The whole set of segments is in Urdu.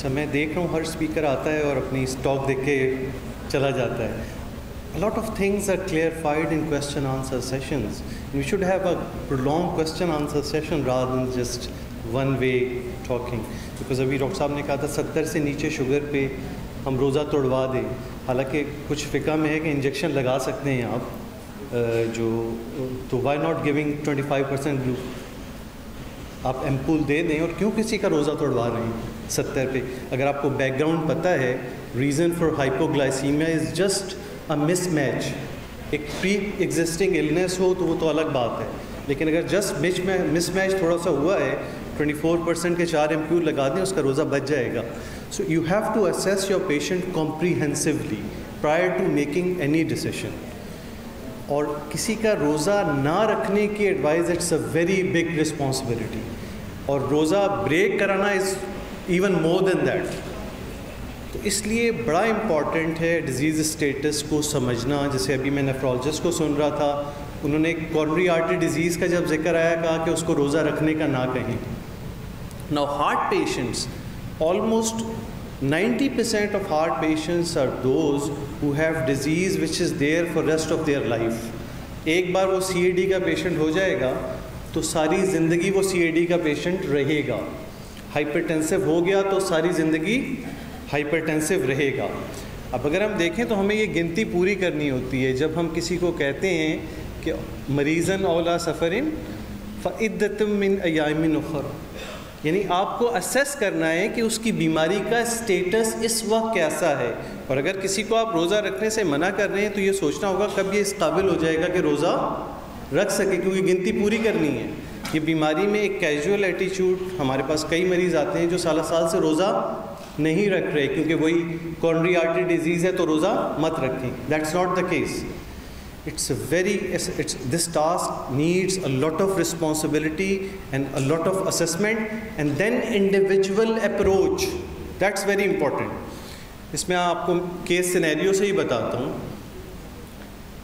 اچھا میں دیکھ رہا ہوں، ہر اسپیکر آتا ہے اور اپنی اسٹاک دیکھ کے چلا جاتا ہے۔ Lot of things are clarified in question answer sessions you should have a long question answer session rather in just one way talking because ابھی ڈاکٹر صاحب نے کہا تھا ستر سے نیچے شوگر پہ ہم روزہ توڑوا دیں۔ حالانکہ کچھ فقہ میں ہے کہ انجیکشن لگا سکتے ہیں آپ جو، تو why not giving twenty five percent glucose آپ ایمپول دے دیں اور کیوں کسی کا روزہ توڑوا رہے ہیں؟ ستر پہ۔ اگر آپ کو بیک گراؤنڈ پتہ ہے reason for hypoglycaemia is just a mismatch ایک پری ایگزسٹنگ النیس ہو تو وہ تو الگ بات ہے۔ لیکن اگر جسٹ مچ میں مس میچ تھوڑا سا ہوا ہے ٹوئنٹی فور پرسینٹ کے چار ایمپیول لگا دیں، اس کا روزہ بچ جائے گا۔ So you have to assess your patient comprehensively prior to making any decision اور کسی کا روزہ نہ رکھنے کی advice it's a very big responsibility اور روزہ بریک کرانا is even more then that تو اس لیے بڑا امپورٹنٹ ہے ڈیزیز اسٹیٹس کو سمجھنا۔ جیسے ابھی میں نیفرولوجسٹ کو سن رہا تھا، انہوں نے کارنری آرٹری ڈیزیز کا جب ذکر آیا، کہا کہ اس کو روزہ رکھنے کا نہ کہیں۔ Now heart patients almost ninety percent of heart patients are those who have disease which is there for rest of their life ایک بار وہ سی اے ڈی کا پیشنٹ ہو جائے گا تو ساری زندگی وہ سی اے ڈی کا پیشنٹ رہے گا۔ ہائپر ٹینسو ہو گیا تو ساری زندگی ہائپر ٹینسو رہے گا۔ اب اگر ہم دیکھیں تو ہمیں یہ گنتی پوری کرنی ہوتی ہے۔ جب ہم کسی کو کہتے ہیں کہ مریضن اولا سفرن فعدتم من ایام نخر یعنی آپ کو اسیس کرنا ہے کہ اس کی بیماری کا اسٹیٹس اس وقت کیسا ہے۔ اور اگر کسی کو آپ روزہ رکھنے سے منع کر رہے ہیں تو یہ سوچنا ہوگا کب یہ اس قابل ہو جائے گا کہ روزہ رکھ سکے کیونکہ گنتی پوری کرنی ہے۔ یہ بیماری میں ایک کیجول ایٹیچیوڈ ہمارے پاس کئی مریض آتے ہیں جو سالہ سال سے روزہ نہیں رکھ رہے، کیونکہ وہی کارنری آرٹری ڈیزیز ہے تو روزہ مت رکھیں۔ That's not the case it's very it's this task needs a lot of responsibility and a lot of assessment and then individual approach that's very important اس میں آپ کو کیس سینیریو سے ہی بتاتا ہوں۔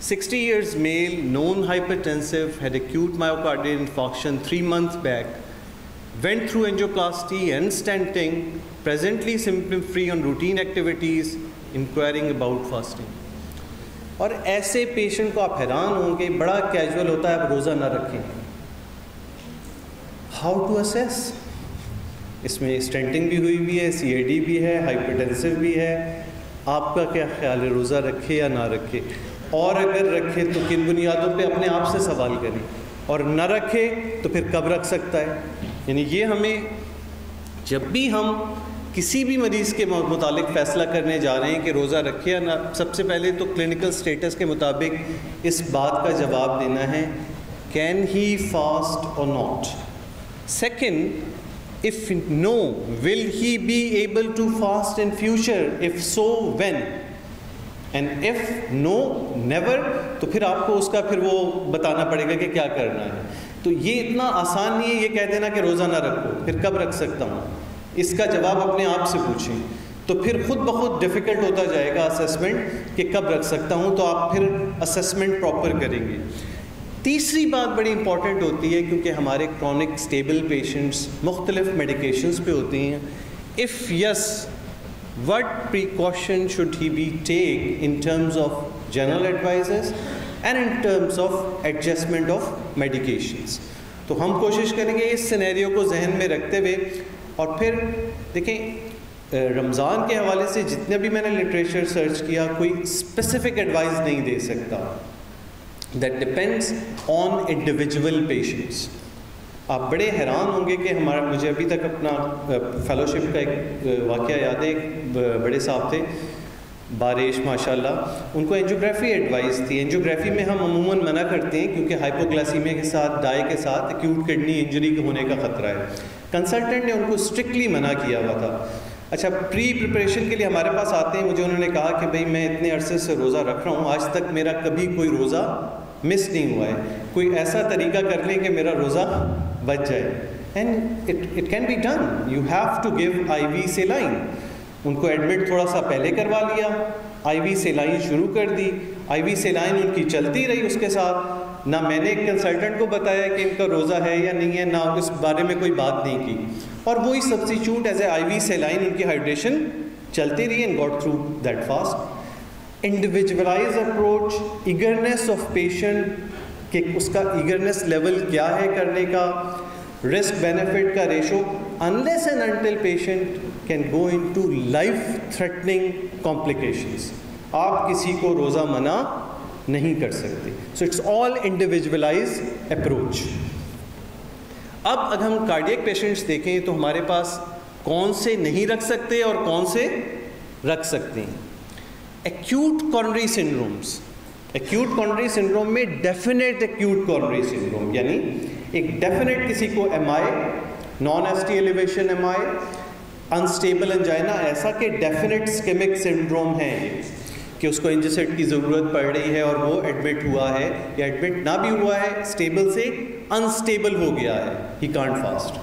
Sixty years male non hypertensive had acute myocardial infarction three month back went through angioplasty and stenting presently symptom free on routine activities enquiring about fasting اور ایسے پیشنٹ کو آپ حیران ہوں کہ بڑا کیجول ہوتا ہے، آپ روزہ نہ رکھیں۔ ہاؤ ٹو اسیس اس میں اسٹینٹنگ بھی ہوئی بھی ہے سی اے ڈی بھی ہے ہائپرٹینسو بھی ہے۔ آپ کا کیا خیال ہے، روزہ رکھے یا نہ رکھے؟ اور اگر رکھے تو کن بنیادوں پہ اپنے آپ سے سوال کریں؟ اور نہ رکھے تو پھر کب رکھ سکتا ہے؟ یعنی یہ ہمیں جب بھی ہم کسی بھی مریض کے متعلق فیصلہ کرنے جا رہے ہیں کہ روزہ رکھے یا نہ، سب سے پہلے تو کلینکل سٹیٹس کے مطابق اس بات کا جواب دینا ہے کین ہی فاسٹ اور not second if no will he be able to fast in future if so when and if no never تو پھر آپ کو اس کا پھر وہ بتانا پڑے گا کہ کیا کرنا ہے۔ تو یہ اتنا آسان نہیں ہے، یہ کہہ دینا کہ روزہ نہ رکھو۔ پھر کب رکھ سکتا ہوں؟ اس کا جواب اپنے آپ سے پوچھیں۔ تو پھر خود بخود ڈیفیکلٹ ہوتا جائے گا اسیسمنٹ کہ کب رکھ سکتا ہوں، تو آپ پھر اسیسمنٹ پراپر کریں گے۔ تیسری بات بڑی امپورٹنٹ ہوتی ہے، کیونکہ ہمارے کرونک اسٹیبل پیشنٹس مختلف میڈیکیشنس پہ ہوتی ہیں۔ If yes what precaution should he be take in terms of general advices and in terms of adjustment of medications تو ہم کوشش کریں گے اس سینیریو کو ذہن میں رکھتے ہوئے اور پھر دیکھیں رمضان کے حوالے سے جتنے بھی میں نے لٹریچر سرچ کیا، کوئی اسپیسیفک ایڈوائز نہیں دے سکتا۔ That depends on individual patients آپ بڑے حیران ہوں گے کہ ہمارا مجھے ابھی تک اپنا فیلوشپ کا ایک واقعہ یاد ہے، ایک بڑے صاحب تھے بارش ماشاء اللہ ان کو اینجیوگرافی ایڈوائز تھی۔ اینجیوگرافی میں ہم عموماً منع کرتے ہیں کیونکہ ہائپوگلاسیمیا کے ساتھ ڈائی کے ساتھ ایکیوٹ کڈنی انجری ہونے کا خطرہ ہے۔ کنسلٹنٹ نے ان کو اسٹرکٹلی منع کیا ہوا تھا۔ اچھا پری پریپریشن کے لیے ہمارے پاس آتے ہیں۔ مجھے انہوں نے کہا کہ بھائی، میں اتنے عرصے سے روزہ رکھ رہا ہوں، آج تک میرا کبھی کوئی روزہ مس نہیں ہوا ہے۔ کوئی ایسا طریقہ کر لیں کہ میرا روزہ بچ جائے۔ And it can be done you have to give I V saline. ان کو ایڈمٹ تھوڑا سا پہلے کروا لیا۔ آئی وی سے لائن شروع کر دی۔ آئی وی سے لائن ان کی چلتی رہی اس کے ساتھ۔ نہ میں نے ایک کنسلٹنٹ کو بتایا کہ ان کا روزہ ہے یا نہیں ہے، نہ اس بارے میں کوئی بات نہیں کی۔ اور وہی سبسٹیچیوٹ ایز اے آئی وی سیلائن ان کی ہائیڈریشن چلتی رہی and got through that fast individualise approach eagerness of patient کہ اس کا ایگرنیس لیول کیا ہے کرنے کا رسک بینیفٹ کا ratio unless and until patient can go into life threatening complications آپ کسی کو روزہ منع نہیں کر سکتے۔ So it's all individualise approach اب اگر ہم کارڈیک پیشنٹس دیکھیں تو ہمارے پاس کون سے نہیں رکھ سکتے اور کون سے رکھ سکتے ہیں؟ Acute coronary syndromes acute coronary syndrome میں ڈیفینیٹ ایکیوٹ کارنری سنڈروم یعنی ایک ڈیفینیٹ کسی کو M I non S T elevation M I unstable angina ایسا کہ ڈیفینیٹ اسکیمک سنڈروم ہے یہ کہ اس کو انجسٹ کی ضرورت پڑ رہی ہے اور وہ ایڈمٹ ہوا ہے یا ایڈمٹ نہ بھی ہوا ہے اسٹیبل سے انسٹیبل ہو گیا ہے he can't fast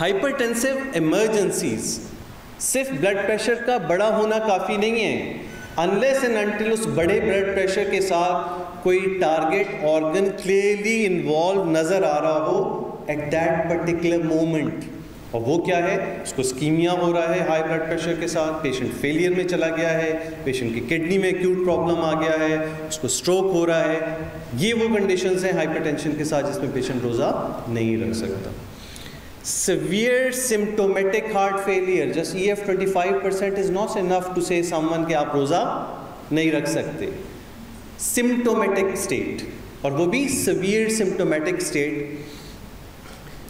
hypertensive emergencies صرف بلڈ پریشر کا بڑا ہونا کافی نہیں ہے انلیس اینڈ انٹل اس بڑے بلڈ پریشر کے ساتھ کوئی ٹارگیٹ آرگن کلیئرلی انوالو نظر آ رہا ہو ایٹ دیٹ پرٹیکولر مومنٹ اور وہ کیا ہے؟ اس کو اسکیمیا ہو رہا ہے ہائی بلڈ پریشر کے ساتھ پیشنٹ فیلئر میں چلا گیا ہے پیشنٹ کی کڈنی میں ایکیوٹ پرابلم آ گیا ہے، اس کو اسٹروک ہو رہا ہے۔ یہ وہ کنڈیشنز ہیں ہائپر ٹینشن کے ساتھ جس میں پیشنٹ روزہ نہیں رکھ سکتا۔ Severe symptomatic heart failure just E F twenty five percent is not enough to say some کہ آپ روزہ نہیں رکھ سکتے سمٹومیٹک اسٹیٹ اور وہ بھی severe symptomatic state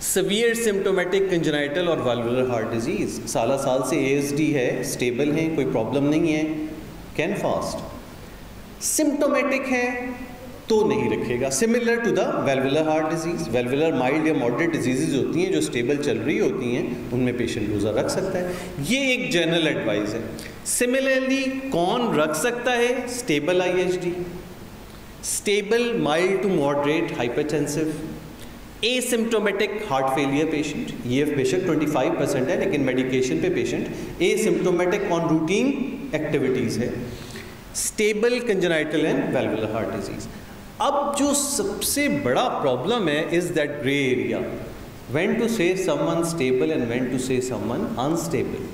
severe symptomatic congenital اور والولر ہارٹ ڈیزیز سالہ سال سے اے ایس ڈی ہے اسٹیبل ہیں کوئی پرابلم نہیں ہے کین فاسٹ سمٹومیٹک ہے تو نہیں رکھے گا۔ Similar to the valvular heart disease valvular mild یا ماڈریٹ ڈیزیزز ہوتی ہیں جو اسٹیبل چل رہی ہوتی ہیں، ان میں پیشنٹ روزہ رکھ سکتا ہے۔ یہ ایک جنرل ایڈوائز ہے۔ سملرلی کون رکھ سکتا ہے؟ Stable I H D stable mild to moderate hypertensive asymptomatic heart failure patient یہ بے شک ٹوئنٹی فائیو پرسینٹ ہے، لیکن میڈیکیشن پہ patient asymptomatic on routine activities ہے۔ Stable congenital and valvular heart disease اب جو سب سے بڑا پرابلم ہے is that grey area when to say someone stable and when to say someone unstable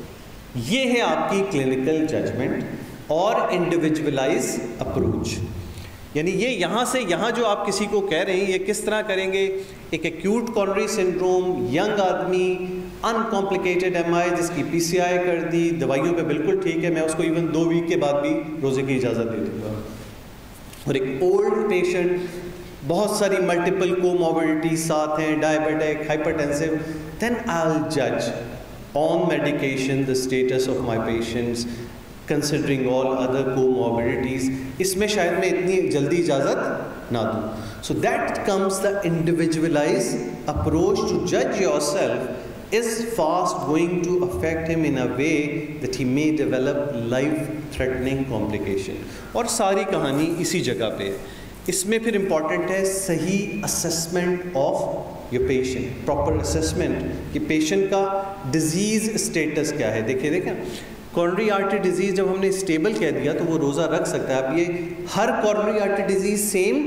یہ ہے آپ کی کلینکل ججمنٹ اور انڈیویجولائز اپروچ یعنی یہ یہاں سے یہاں جو آپ کسی کو کہہ رہے ہیں، یہ کس طرح کریں گے؟ ایک ایکیوٹ کارنری سنڈروم ینگ آدمی ان کمپلیکیٹڈ ایم آئی جس کی پی سی آئی کر دی، دوائیوں پہ بالکل ٹھیک ہے، میں اس کو ایون دو ویک کے بعد بھی روزے کی اجازت دے دوں گا۔ اور ایک اولڈ پیشنٹ بہت ساری ملٹیپل کو موبلٹی ساتھ ہیں ڈائبیٹک ہائپر ٹینسو دین آئی جج on medication the status of my patients considering all other comorbidities اس میں شاید میں اتنی جلدی اجازت نہ دوں۔ So that comes the individualize approach to جج yourself is fast going to affect him in a way that he may develop life threatening complication اور ساری کہانی اسی جگہ پہ اس میں پھر امپورٹنٹ ہے صحیح assessment of your patient proper assessment کہ پیشنٹ کا ڈیزیز اسٹیٹس کیا ہے۔ دیکھیے دیکھیں کارنری آرٹری ڈیزیز جب ہم نے اسٹیبل کہہ دیا تو وہ روزہ رکھ سکتا ہے۔ اب یہ ہر کارنری آرٹری ڈیزیز سیم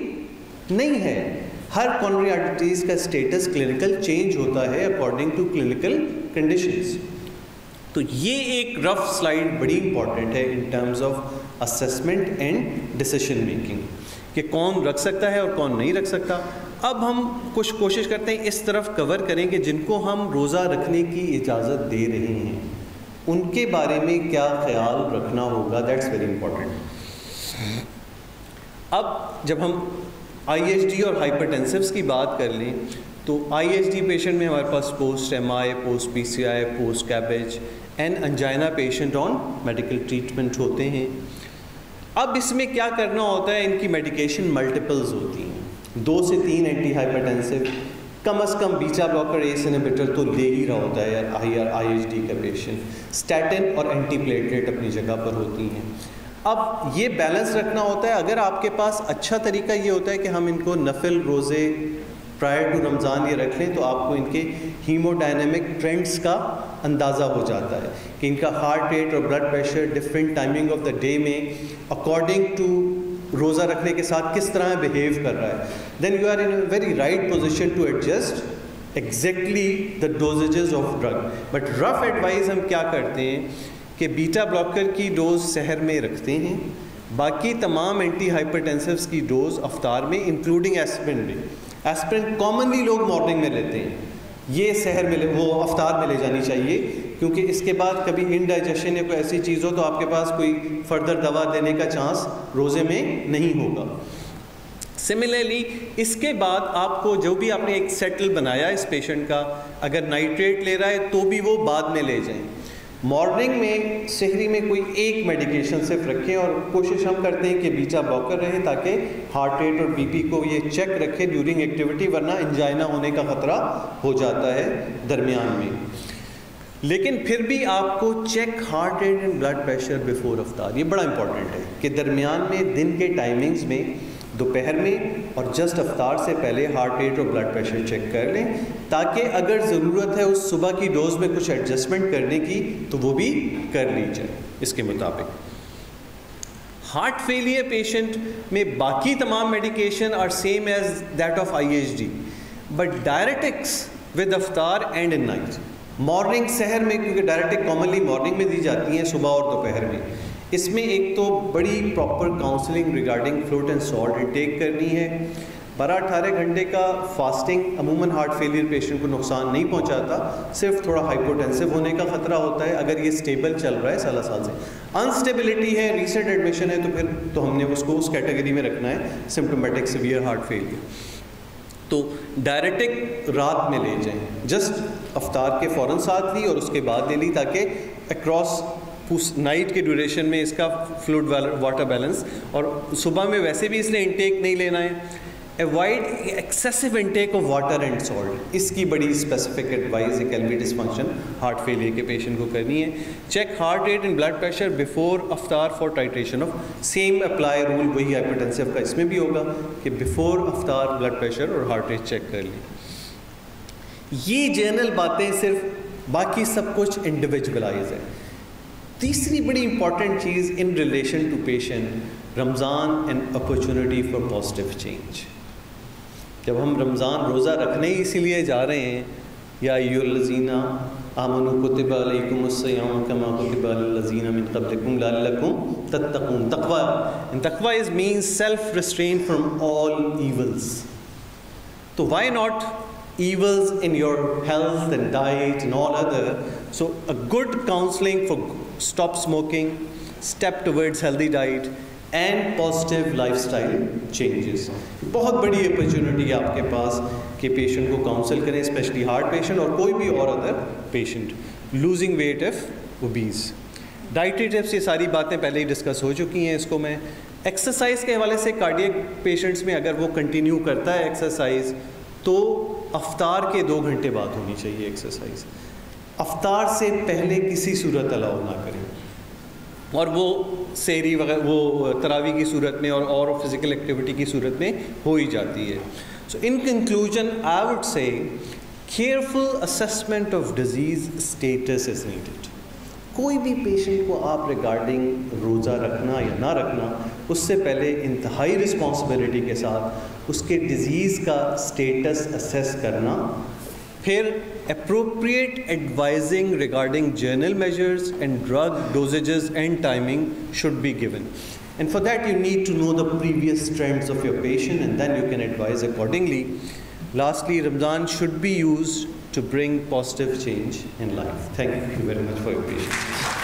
نہیں ہے۔ ہر کارنری آرٹری ڈیزیز کا اسٹیٹس کلینکل چینج ہوتا ہے اکارڈنگ ٹو کلینکل کنڈیشنز تو یہ ایک رف سلائڈ بڑی امپورٹنٹ ہے in terms of assessment and decision making کہ کون رکھ سکتا ہے اور کون نہیں رکھ سکتا۔ اب ہم کچھ کوشش کرتے ہیں اس طرف کور کریں کہ جن کو ہم روزہ رکھنے کی اجازت دے رہے ہیں، ان کے بارے میں کیا خیال رکھنا ہوگا؟ دیٹس ویری امپورٹنٹ اب جب ہم آئی ایچ ڈی اور ہائپر کی بات کر لیں تو آئی ایچ ڈی پیشنٹ میں ہمارے پاس post M I, post P C I, post CABG and angina patient on medical treatment ہوتے ہیں۔ اب اس میں کیا کرنا ہوتا ہے؟ ان کی میڈیکیشن ملٹیپلز ہوتی ہیں۔ دو سے تین اینٹی ہائپرٹینسو کم از کم بیچا بلاکر ایس انہیبیٹر تو لے ہی رہا ہوتا ہے یار I R I H D کا پیشنٹ۔ اسٹیٹن اور اینٹی پلیٹلیٹ اپنی جگہ پر ہوتی ہیں۔ اب یہ بیلنس رکھنا ہوتا ہے۔ اگر آپ کے پاس اچھا طریقہ یہ ہوتا ہے کہ ہم ان کو نفل، روزے پرائر ٹو رمضان یہ رکھ لیں، تو آپ کو ان کے ہیمو ڈائنمک ٹرینڈس کا اندازہ ہو جاتا ہے کہ ان کا ہارٹ ریٹ اور blood pressure different timing of the day میں اکارڈنگ ٹو روزہ رکھنے کے ساتھ کس طرح بہیو کر رہا ہے۔ Then you are in very right position to adjust exactly the dosages of drug but rough advice ہم کیا کرتے ہیں؟ کہ بیٹا بلاکر کی ڈوز سحر میں رکھتے ہیں۔ باقی تمام اینٹی ہائپرٹینسوس کی ڈوز افطار میں انکلوڈنگ ایسپرن بھی۔ ایسپرن کامنلی لوگ مارننگ میں لیتے ہیں۔ یہ سحر میں وہ افطار میں لے جانی چاہیے۔ کیونکہ اس کے بعد کبھی انڈائجیشن یا کوئی ایسی چیز ہو تو آپ کے پاس کوئی فردر دوا دینے کا چانس روزے میں نہیں ہوگا۔ سملرلی اس کے بعد آپ کو جو بھی آپ نے ایک سیٹل بنایا اس پیشنٹ کا، اگر نائٹریٹ لے رہا ہے تو بھی وہ بعد میں لے جائیں۔ مارننگ میں شہری میں کوئی ایک میڈیکیشن صرف رکھیں اور کوشش ہم کرتے ہیں کہ بیچا باکر رہے تاکہ ہارٹ ریٹ اور بی پی کو یہ چیک رکھے ڈیورنگ ایکٹیویٹی ورنہ انجائنا ہونے کا خطرہ ہو جاتا ہے درمیان میں۔ لیکن پھر بھی آپ کو check heart rate and blood pressure before افطار، یہ بڑا امپورٹنٹ ہے کہ درمیان میں دن کے ٹائمنگز میں، دوپہر میں اور جسٹ افطار سے پہلے ہارٹ ریٹ اور بلڈ پریشر چیک کر لیں۔ تاکہ اگر ضرورت ہے اس صبح کی ڈوز میں کچھ ایڈجسٹمنٹ کرنے کی، تو وہ بھی کر لی جائے۔ اس کے مطابق۔ ہارٹ فیلئر پیشنٹ میں باقی تمام medication are same as that of I H D. But diuretics with افطار اینڈ ان نائٹ۔ مارننگ سحر میں، کیونکہ ڈائریکٹ کامنلی مارننگ میں دی جاتی ہیں، صبح اور دوپہر میں۔ اس میں ایک تو بڑی proper counselling regarding fluid and salt intake کرنی ہے۔ بارہ اٹھارہ گھنٹے کا فاسٹنگ عموماً ہارٹ فیلئر پیشنٹ کو نقصان نہیں پہنچاتا، صرف تھوڑا ہائپوٹینسو ہونے کا خطرہ ہوتا ہے۔ اگر یہ سٹیبل چل رہا ہے سالہ سال سے۔ انسٹیبلٹی ہے ریسنٹ ایڈمیشن ہے، تو پھر تو ہم نے اس کو اس کیٹیگری میں رکھنا ہے سمٹومیٹک سیویئر ہارٹ فیلئر تو ڈائریکٹک رات میں لے جائیں۔ جسٹ افطار کے فوراً ساتھ لی اور اس کے بعد لے لی تاکہ اکراس نائٹ کے ڈیوریشن میں اس کا فلوڈ واٹر بیلنس اور صبح میں ویسے بھی اس نے انٹیک نہیں لینا ہے۔ Avoid excessive intake of water and salt اس کی بڑی اسپیسیفک ایڈوائز ایک L dysfunction heart failure کے پیشنٹ کو کرنی ہے check heart rate and blood pressure before افطار for titration of same apply rule وہی ہائپرٹینسو کا اس میں بھی ہوگا کہ بفور افطار بلڈ پریشر اور ہارٹ ریٹ چیک کر لیں یہ جنرل باتیں صرف باقی سب کچھ انڈیویجولائز ہے تیسری بڑی امپورٹنٹ چیز in relation to patient Ramadan and opportunity for positive change جب ہم رمضان روزہ رکھنے ہی اسی لیے جا رہے ہیں یا ایو الزینہ آمن کتب علیکم السیام کما کتب الزین من قبلکم لعلکم تتقون تقوی and تقوی is means self restraint from all evils تو why not evils in your health and diet and all other so a good counseling for stop smoking step towards healthy diet and positive lifestyle changes بہت بڑی اپرچونیٹی ہے آپ کے پاس کہ پیشنٹ کو کاؤنسل کریں اسپیشلی ہارٹ پیشنٹ اور کوئی بھی اور other patient losing weight if obese dietary tips یہ ساری باتیں پہلے ہی ڈسکس ہو چکی ہیں. اس کو میں ایکسرسائز کے حوالے سے کارڈیک پیشنٹس میں اگر وہ کنٹینیو کرتا ہے ایکسرسائز تو افطار کے دو گھنٹے بعد ہونی چاہیے ایکسرسائز افطار سے پہلے کسی صورت الاؤ نہ کریں. اور وہ سیری وغیرہ وہ تراوی کی صورت میں اور اور فزیکل ایکٹیویٹی کی صورت میں ہو ہی جاتی ہے۔ So in conclusion I would say careful assessment of disease status is needed کوئی بھی پیشنٹ کو آپ ریگارڈنگ روزہ رکھنا یا نہ رکھنا، اس سے پہلے انتہائی رسپانسبلٹی کے ساتھ اس کے ڈیزیز کا اسٹیٹس اسیس کرنا۔ پھر appropriate advising regarding journal measures and drug dosages and timing should be given. And for that, you need to know the previous trends of your patient and then you can advise accordingly. Lastly, Ramadan should be used to bring positive change in life. Thank you very much for your patience.